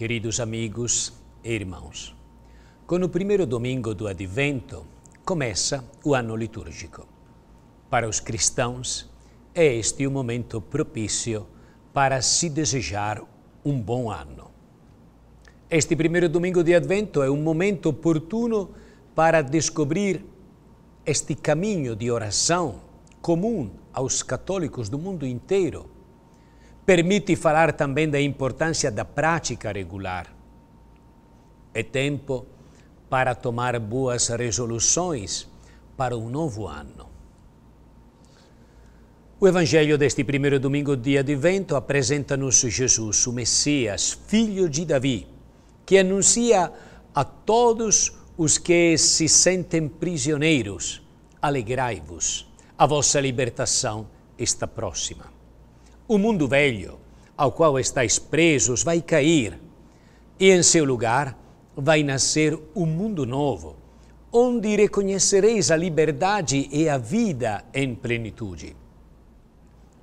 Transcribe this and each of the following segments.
queridos amigos e irmãos. Com o primeiro domingo do Advento, começa o ano litúrgico. Para os cristãos, é este o momento propício para se desejar um bom ano. Este primeiro domingo de Advento é um momento oportuno para descobrir este caminho de oração comum aos católicos do mundo inteiro. Permite falar também da importância da prática regular. É tempo para tomar boas resoluções para um novo ano. O Evangelho deste primeiro domingo de Advento apresenta-nos Jesus, o Messias, filho de Davi, que anuncia a todos os que se sentem prisioneiros: alegrai-vos a vossa libertação está próxima. O mundo velho, ao qual estáis presos, vai cair, e em seu lugar vai nascer um mundo novo, onde reconhecereis a liberdade e a vida em plenitude.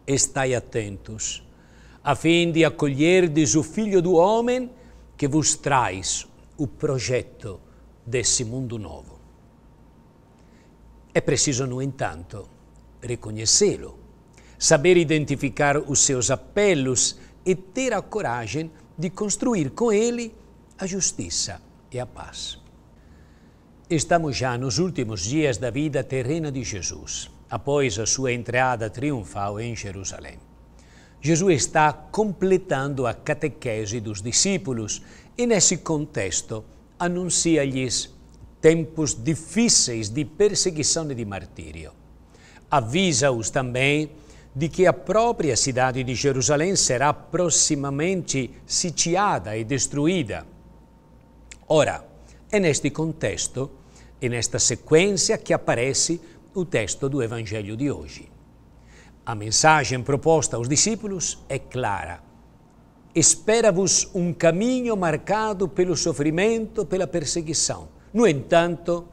Estai atentos, a fim de acolherdes o Filho do Homem que vos traz o projeto desse mundo novo. É preciso, no entanto, reconhecê-lo, saber identificar os seus apelos e ter a coragem de construir com ele a justiça e a paz. Estamos já nos últimos dias da vida terrena de Jesus, após a sua entrada triunfal em Jerusalém. Jesus está completando a catequese dos discípulos e, nesse contexto, anuncia-lhes tempos difíceis de perseguição e de martírio avisa-os também de que a própria cidade de Jerusalém será proximamente sitiada e destruída. Ora, é neste contexto e nesta sequência que aparece o texto do Evangelho de hoje. A mensagem proposta aos discípulos é clara. Espera-vos um caminho marcado pelo sofrimento, pela perseguição. No entanto,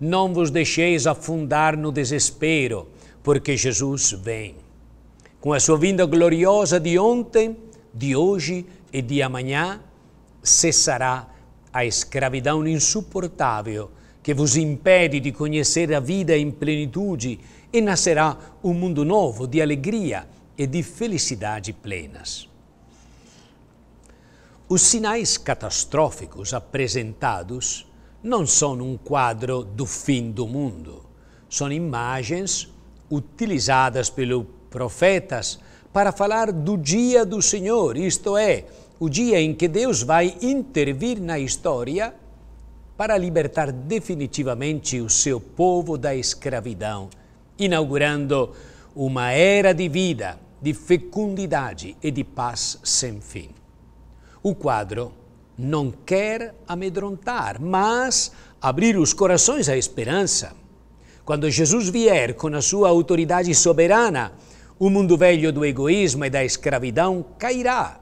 não vos deixeis afundar no desespero, porque Jesus vem. Com a sua vinda gloriosa de ontem, de hoje e de amanhã, cessará a escravidão insuportável que vos impede de conhecer a vida em plenitude e nascerá um mundo novo de alegria e de felicidade plenas. Os sinais catastróficos apresentados não são um quadro do fim do mundo, são imagens utilizadas pelos profetas para falar do dia do Senhor, isto é, o dia em que Deus vai intervir na história para libertar definitivamente o seu povo da escravidão, inaugurando uma era de vida, de fecundidade e de paz sem fim. O quadro não quer amedrontar, mas abrir os corações à esperança quando Jesus vier com a sua autoridade soberana, o mundo velho do egoísmo e da escravidão cairá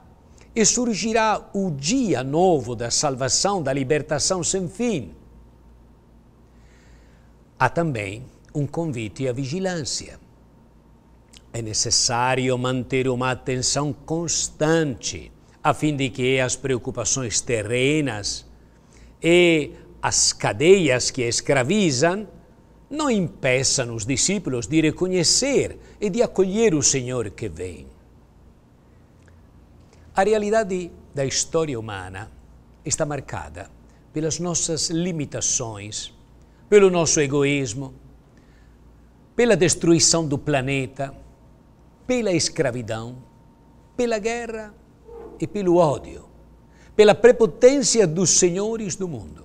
e surgirá o dia novo da salvação, da libertação sem fim. Há também um convite à vigilância. É necessário manter uma atenção constante, a fim de que as preocupações terrenas e as cadeias que escravizam não impeçam os discípulos de reconhecer e de acolher o Senhor que vem. A realidade da história humana está marcada pelas nossas limitações, pelo nosso egoísmo, pela destruição do planeta, pela escravidão, pela guerra e pelo ódio, pela prepotência dos senhores do mundo.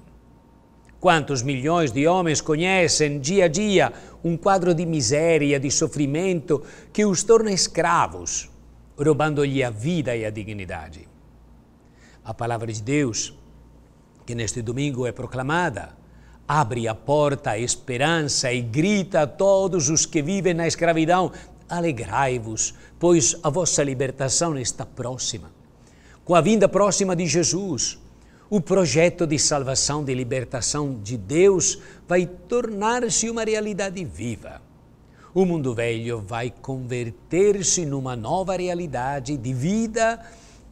Quantos milhões de homens conhecem dia a dia um quadro de miséria, de sofrimento que os torna escravos, roubando-lhe a vida e a dignidade? A palavra de Deus, que neste domingo é proclamada, abre a porta à esperança e grita a todos os que vivem na escravidão: alegrai-vos, pois a vossa libertação está próxima. Com a vinda próxima de Jesus, o projeto de salvação, de libertação de Deus vai tornar-se uma realidade viva. O mundo velho vai converter-se numa nova realidade de vida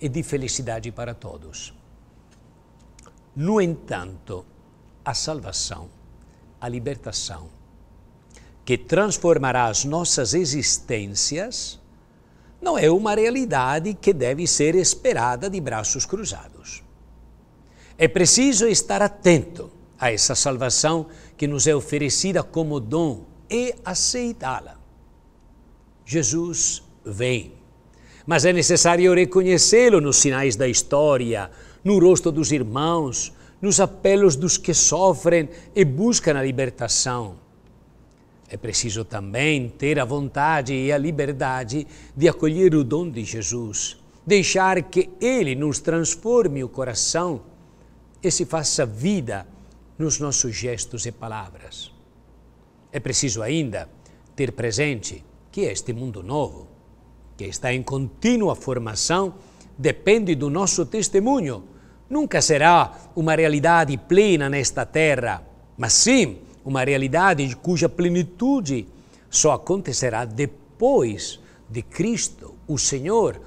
e de felicidade para todos. No entanto, a salvação, a libertação, que transformará as nossas existências, não é uma realidade que deve ser esperada de braços cruzados. É preciso estar atento a essa salvação que nos é oferecida como dom e aceitá-la. Jesus vem, mas é necessário reconhecê-lo nos sinais da história, no rosto dos irmãos, nos apelos dos que sofrem e buscam a libertação. É preciso também ter a vontade e a liberdade de acolher o dom de Jesus, deixar que Ele nos transforme o coração e se faça vida nos nossos gestos e palavras. É preciso ainda ter presente que este mundo novo, que está em contínua formação, depende do nosso testemunho. Nunca será uma realidade plena nesta terra, mas sim uma realidade cuja plenitude só acontecerá depois de Cristo, o Senhor,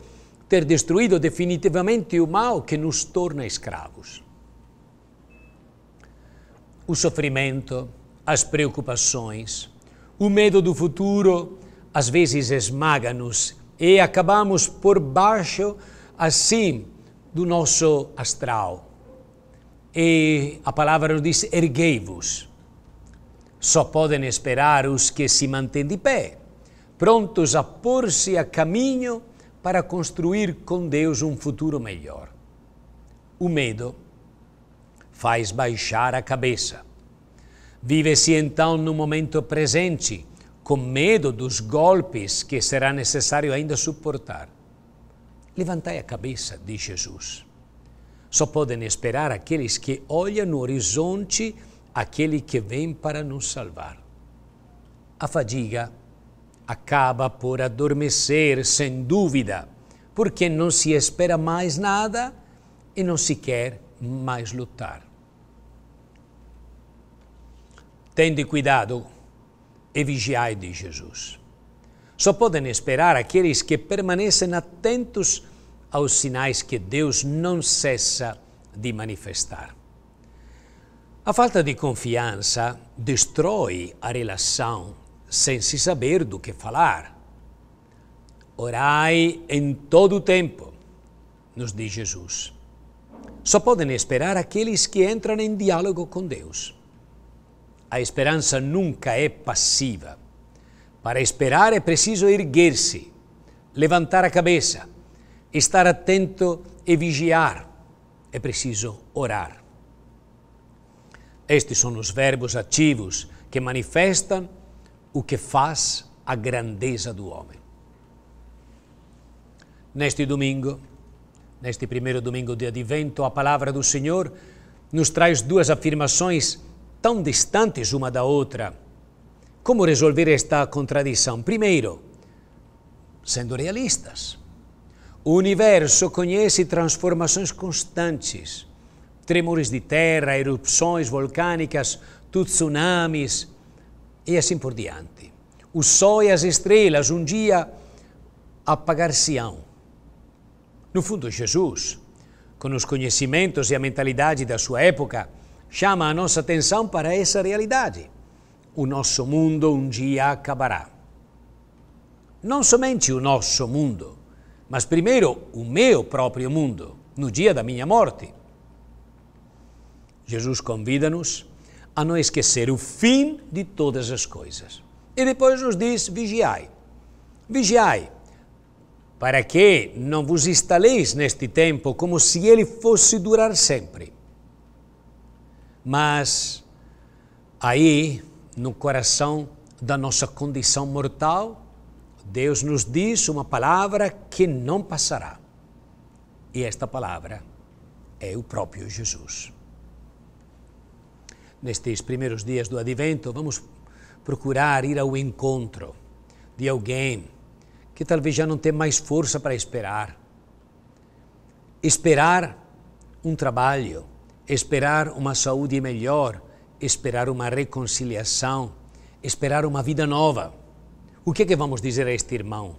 ter destruído definitivamente o mal que nos torna escravos o sofrimento, as preocupações, o medo do futuro, às vezes esmaga-nos e acabamos por baixo, assim, do nosso astral. E a palavra nos diz: erguei-vos. Só podem esperar os que se mantêm de pé, prontos a pôr-se a caminho para construir com Deus um futuro melhor. O medo faz baixar a cabeça. Vive-se então no momento presente, com medo dos golpes que será necessário ainda suportar. Levantai a cabeça, diz Jesus. Só podem esperar aqueles que olham no horizonte aquele que vem para nos salvar. A fadiga acaba por adormecer, sem dúvida, porque não se espera mais nada e não se quer mais lutar. Tende cuidado e vigiai de Jesus. Só podem esperar aqueles que permanecem atentos aos sinais que Deus não cessa de manifestar. A falta de confiança destrói a relação sem se saber do que falar. Orai em todo o tempo, nos diz Jesus. Só podem esperar aqueles que entram em diálogo com Deus. A esperança nunca é passiva. Para esperar é preciso erguer-se, levantar a cabeça, estar atento e vigiar. É preciso orar. Estes são os verbos ativos que manifestam o que faz a grandeza do homem. Neste domingo, neste primeiro domingo de advento, a palavra do Senhor nos traz duas afirmações tão distantes uma da outra. Como resolver esta contradição? Primeiro, sendo realistas. O universo conhece transformações constantes, tremores de terra, erupções volcânicas, tsunamis e assim por diante. O sol e as estrelas um dia apagar-se-ão. No fundo, Jesus, com os conhecimentos e a mentalidade da sua época, chama a nossa atenção para essa realidade. O nosso mundo um dia acabará. Não somente o nosso mundo, mas primeiro o meu próprio mundo, no dia da minha morte. Jesus convida-nos a não esquecer o fim de todas as coisas. E depois nos diz: vigiai. Vigiai, para que não vos instaleis neste tempo como se ele fosse durar sempre. Mas aí, no coração da nossa condição mortal, Deus nos diz uma palavra que não passará. E esta palavra é o próprio Jesus. Nestes primeiros dias do advento, vamos procurar ir ao encontro de alguém que talvez já não tem mais força para esperar. Esperar um trabalho, esperar uma saúde melhor, esperar uma reconciliação, esperar uma vida nova. O que é que vamos dizer a este irmão?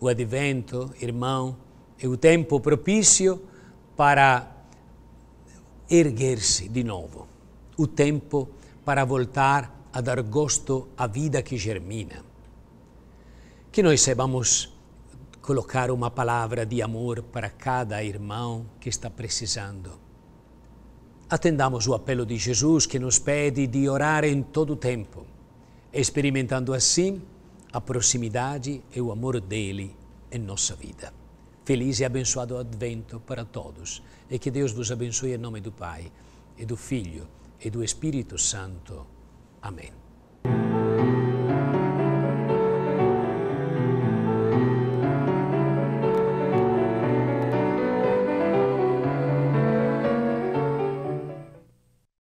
O advento, irmão, é o tempo propício para erguer-se de novo, o tempo para voltar a dar gosto à vida que germina. Que nós saibamos colocar uma palavra de amor para cada irmão que está precisando. Atendamos o apelo de Jesus que nos pede de orar em todo o tempo, experimentando assim a proximidade e o amor dele em nossa vida. Feliz e abençoado Advento para todos e que Deus vos abençoe em nome do Pai e do Filho e do Espírito Santo. Amém.